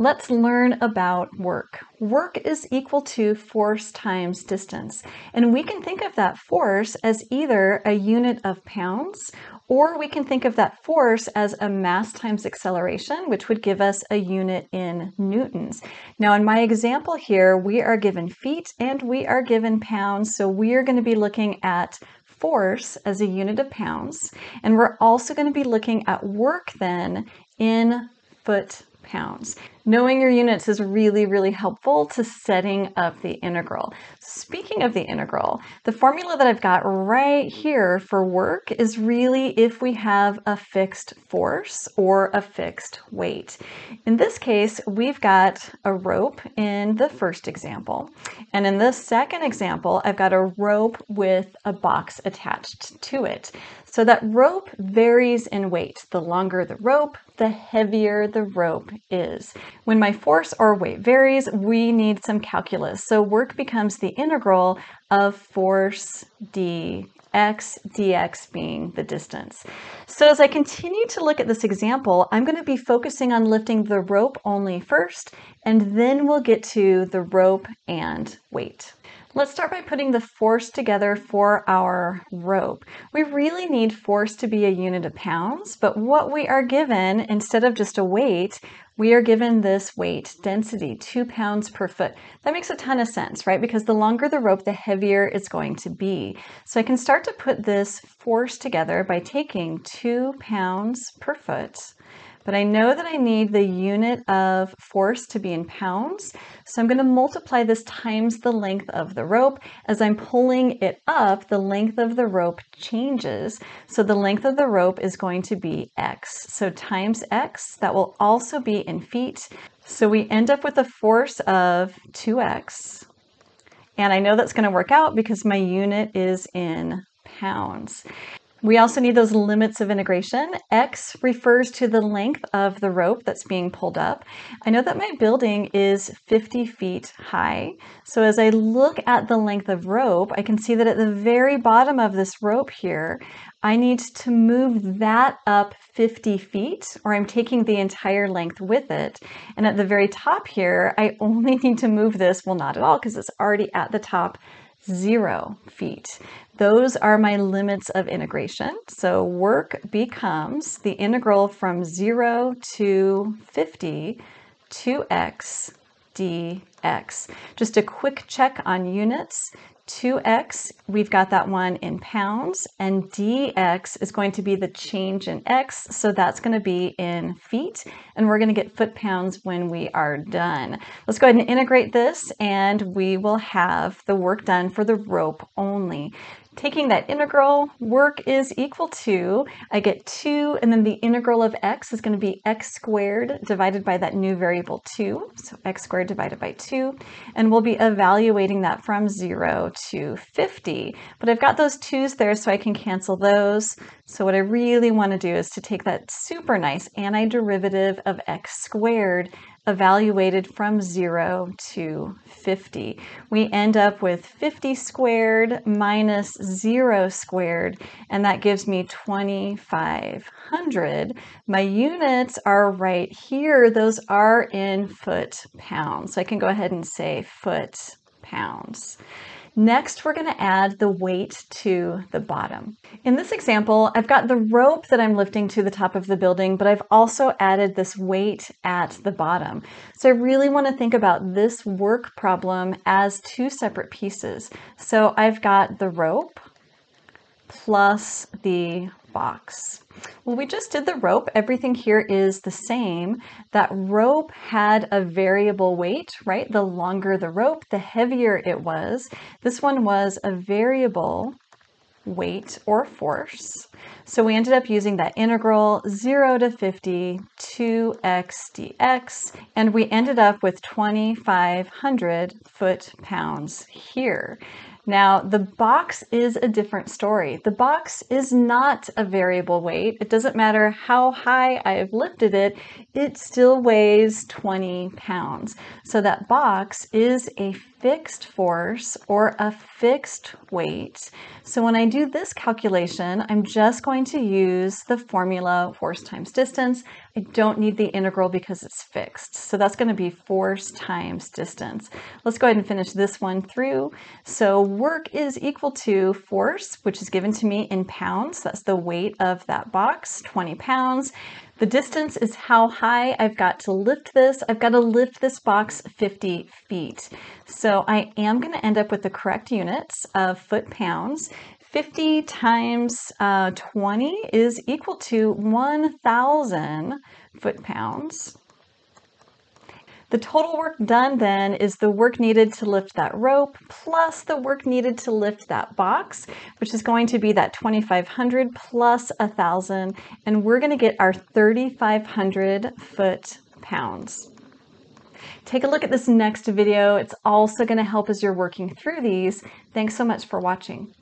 Let's learn about work. Work is equal to force times distance. And we can think of that force as either a unit of pounds, or we can think of that force as a mass times acceleration, which would give us a unit in newtons. Now, in my example here, we are given feet and we are given pounds. So we are going to be looking at force as a unit of pounds. And we're also going to be looking at work then in foot pounds. Knowing your units is really, really helpful to setting up the integral. Speaking of the integral, the formula that I've got right here for work is really if we have a fixed force or a fixed weight. In this case, we've got a rope in the first example. And in this second example, I've got a rope with a box attached to it. So that rope varies in weight. The longer the rope, the heavier the rope is. When my force or weight varies, we need some calculus. So work becomes the integral of force dx, dx being the distance. So as I continue to look at this example, I'm going to be focusing on lifting the rope only first, and then we'll get to the rope and weight. Let's start by putting the force together for our rope. We really need force to be a unit of pounds, but what we are given, instead of just a weight, we are given this weight density, two pounds per foot. That makes a ton of sense, right? Because the longer the rope, the heavier it's going to be. So I can start to put this force together by taking two pounds per foot but I know that I need the unit of force to be in pounds. So I'm going to multiply this times the length of the rope. As I'm pulling it up, the length of the rope changes. So the length of the rope is going to be x. So times x, that will also be in feet. So we end up with a force of 2x. And I know that's going to work out because my unit is in pounds. We also need those limits of integration. X refers to the length of the rope that's being pulled up. I know that my building is 50 feet high. So as I look at the length of rope, I can see that at the very bottom of this rope here, I need to move that up 50 feet or I'm taking the entire length with it. And at the very top here, I only need to move this, well, not at all because it's already at the top zero feet. Those are my limits of integration. So work becomes the integral from zero to 50 2x dx. Just a quick check on units. 2x, we've got that one in pounds, and dx is going to be the change in x, so that's going to be in feet, and we're going to get foot pounds when we are done. Let's go ahead and integrate this, and we will have the work done for the rope only taking that integral, work is equal to, I get 2, and then the integral of x is going to be x squared divided by that new variable 2, so x squared divided by 2, and we'll be evaluating that from 0 to 50. But I've got those 2's there so I can cancel those. So what I really want to do is to take that super nice antiderivative of x squared evaluated from 0 to 50. We end up with 50 squared minus 0 squared, and that gives me 2,500. My units are right here. Those are in foot pounds. So I can go ahead and say foot pounds. Next, we're going to add the weight to the bottom. In this example, I've got the rope that I'm lifting to the top of the building, but I've also added this weight at the bottom. So I really want to think about this work problem as two separate pieces. So I've got the rope plus the box. Well, we just did the rope. Everything here is the same. That rope had a variable weight, right? The longer the rope, the heavier it was. This one was a variable weight or force. So we ended up using that integral 0 to 50 2x dx, and we ended up with 2,500 foot-pounds here. Now, the box is a different story. The box is not a variable weight. It doesn't matter how high I've lifted it, it still weighs 20 pounds. So that box is a fixed force or a fixed weight. So when I do this calculation, I'm just going to use the formula force times distance. I don't need the integral because it's fixed. So that's going to be force times distance. Let's go ahead and finish this one through. So work is equal to force, which is given to me in pounds. That's the weight of that box, 20 pounds. The distance is how high I've got to lift this. I've got to lift this box 50 feet. So I am going to end up with the correct units of foot pounds. 50 times uh, 20 is equal to 1,000 foot pounds. The total work done then is the work needed to lift that rope plus the work needed to lift that box, which is going to be that 2,500 plus 1,000, and we're going to get our 3,500 foot pounds. Take a look at this next video. It's also going to help as you're working through these. Thanks so much for watching.